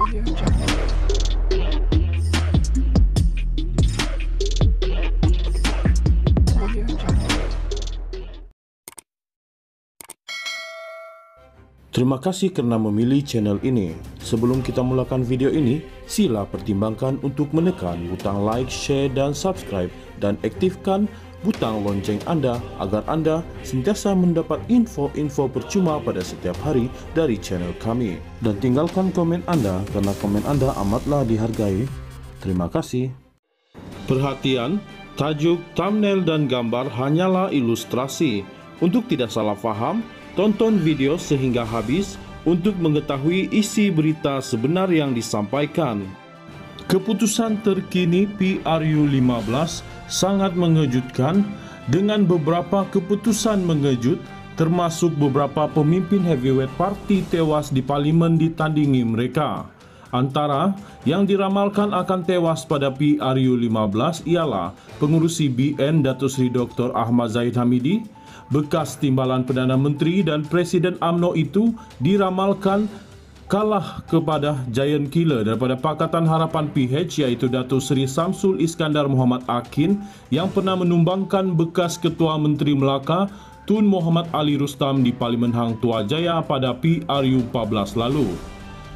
Terima kasih kerana memilih channel ini. Sebelum kita mulakan video ini, sila pertimbangkan untuk menekan butang like, share dan subscribe dan aktifkan butang lonceng anda agar anda sentiasa mendapat info-info percuma pada setiap hari dari channel kami. Dan tinggalkan komen anda kerana komen anda amatlah dihargai. Terima kasih. Perhatian, tajuk, thumbnail dan gambar hanyalah ilustrasi. Untuk tidak salah faham, tonton video sehingga habis untuk mengetahui isi berita sebenar yang disampaikan. Keputusan terkini PRU15 sangat mengejutkan dengan beberapa keputusan mengejut termasuk beberapa pemimpin heavyweight parti tewas di parlimen ditandingi mereka. Antara yang diramalkan akan tewas pada PRU15 ialah pengurusi BN Datuk Seri Dr. Ahmad Zahid Hamidi, bekas timbalan Perdana Menteri dan Presiden AMNO itu diramalkan kalah kepada giant killer daripada Pakatan Harapan PH iaitu Datuk Seri Samsul Iskandar Muhammad Akin yang pernah menumbangkan bekas Ketua Menteri Melaka Tun Muhammad Ali Rustam di Parlimen Hang Tua Jaya pada PRU 14 lalu.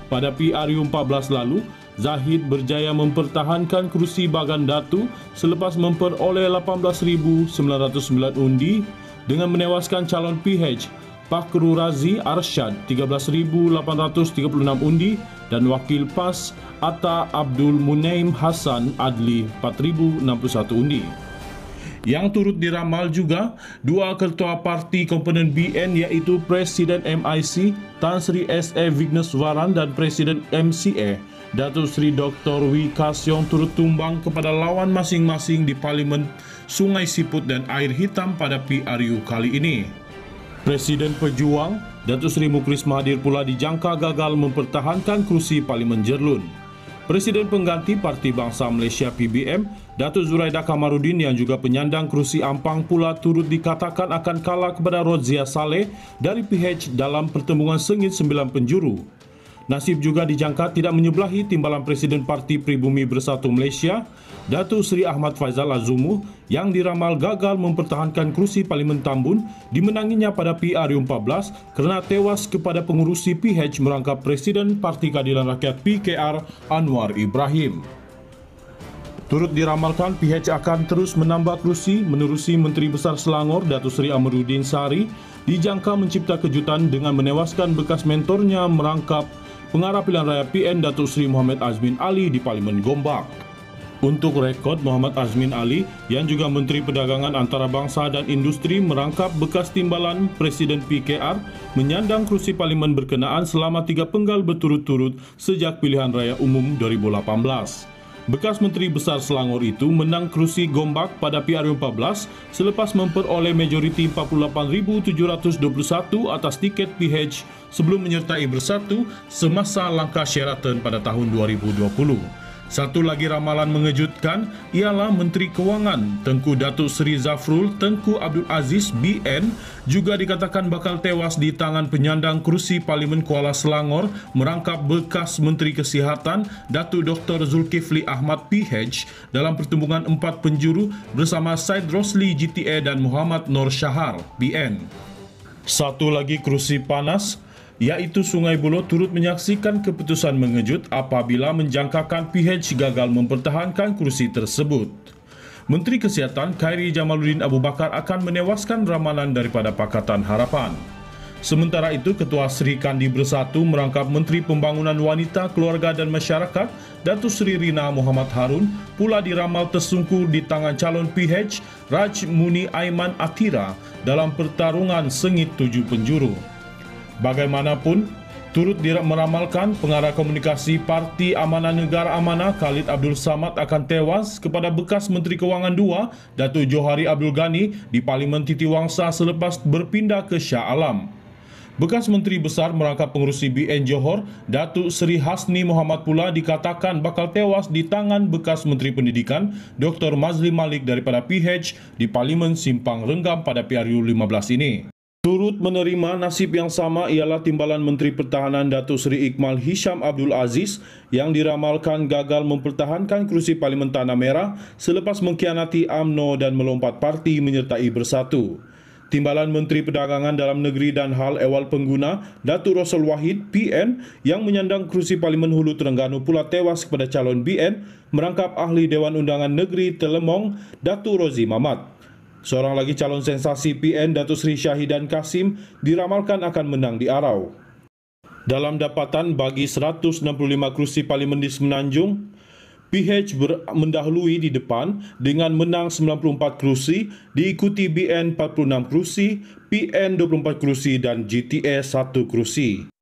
Pada PRU 14 lalu, Zahid berjaya mempertahankan kerusi Bagan Datu selepas memperoleh 18,909 undi dengan menewaskan calon PH Pakru Razi Arsyad 13,836 undi dan wakil PAS Atta Abdul Munaim Hassan Adli 4,061 undi. Yang turut diramal juga dua ketua parti komponen BN iaitu Presiden MIC Tan Sri S.A. Vigneswaran dan Presiden MCA Datuk Seri Dr. Wee Kasyong turut tumbang kepada lawan masing-masing di Parlimen Sungai Siput dan Air Hitam pada PRU kali ini. Presiden Pejuang Datuk Seri Mukris Mahathir pula dijangka gagal mempertahankan kerusi Parlimen Jerlun. Presiden pengganti Parti Bangsa Malaysia PBM, Datuk Zuraida Kamarudin yang juga penyandang kerusi Ampang pula turut dikatakan akan kalah kepada Rodzia Saleh dari PH dalam pertembungan sengit sembilan penjuru. Nasib juga dijangka tidak menyebelahi timbalan Presiden Parti Pribumi Bersatu Malaysia, Datuk Seri Ahmad Faizal Azumu yang diramal gagal mempertahankan kerusi Parlimen Tambun dimenanginya pada PRU14 kerana tewas kepada pengurusi PH merangkap Presiden Parti Keadilan Rakyat PKR Anwar Ibrahim. Turut diramalkan PH akan terus menambah kerusi menerusi Menteri Besar Selangor Datuk Seri Amaruddin Sari dijangka mencipta kejutan dengan menewaskan bekas mentornya merangkap pengarah pilihan raya PN Datuk Seri Muhammad Azmin Ali di Parlimen Gombak. Untuk rekod Muhammad Azmin Ali yang juga Menteri Perdagangan Antarabangsa dan Industri merangkap bekas timbalan Presiden PKR menyandang kerusi parlimen berkenaan selama tiga penggal berturut-turut sejak pilihan raya umum 2018. Bekas Menteri Besar Selangor itu menang kerusi Gombak pada PRU 14 selepas memperoleh majoriti 48,721 atas tiket PH sebelum menyertai bersatu semasa langkah Sheraton pada tahun 2020. Satu lagi ramalan mengejutkan ialah Menteri Kewangan Tengku Datuk Seri Zafrul Tengku Abdul Aziz BN juga dikatakan bakal tewas di tangan penyandang kerusi Parlimen Kuala Selangor merangkap bekas Menteri Kesihatan Datuk Dr. Zulkifli Ahmad PH dalam pertembungan empat penjuru bersama Said Rosli GTA dan Muhammad Nur Shahar BN. Satu lagi kerusi panas iaitu Sungai Buloh turut menyaksikan keputusan mengejut apabila menjangkakan PH gagal mempertahankan kerusi tersebut. Menteri Kesihatan Khairi Jamaluddin Abu Bakar akan menewaskan ramalan daripada Pakatan Harapan. Sementara itu, Ketua Sri Kandi Bersatu merangkap Menteri Pembangunan Wanita, Keluarga dan Masyarakat, Datuk Seri Rina Muhammad Harun, pula diramal tersungkur di tangan calon PH Raj Muni Aiman Atira dalam pertarungan sengit tujuh penjuru. Bagaimanapun, turut meramalkan pengarah komunikasi Parti Amanah Negara Amanah Khalid Abdul Samad akan tewas kepada bekas Menteri Kewangan II Datuk Johari Abdul Ghani di Parlimen Titiwangsa selepas berpindah ke Shah Alam. Bekas Menteri Besar merangkap pengurusi BN Johor, Datuk Seri Hasni Muhammad pula dikatakan bakal tewas di tangan bekas Menteri Pendidikan Dr. Mazli Malik daripada PH di Parlimen Simpang Renggam pada PRU 15 ini. Turut menerima nasib yang sama ialah Timbalan Menteri Pertahanan Datuk Seri Iqmal Hisham Abdul Aziz yang diramalkan gagal mempertahankan kerusi Parlimen Tanah Merah selepas mengkhianati AMNO dan melompat parti menyertai Bersatu. Timbalan Menteri Perdagangan Dalam Negeri dan Hal Ehwal Pengguna, Datuk Rosul Wahid, PN, yang menyandang kerusi Parlimen Hulu Terengganu pula tewas kepada calon BN merangkap Ahli Dewan Undangan Negeri Telemong, Datuk Rozi Mamat. Seorang lagi calon sensasi PN Datuk Seri Syahidan Kasim diramalkan akan menang di Arau. Dalam dapatan bagi 165 kerusi parlimen di Semenanjung, PH ber- mendahului di depan dengan menang 94 kerusi, diikuti BN 46 kerusi, PN 24 kerusi dan GTA 1 kerusi.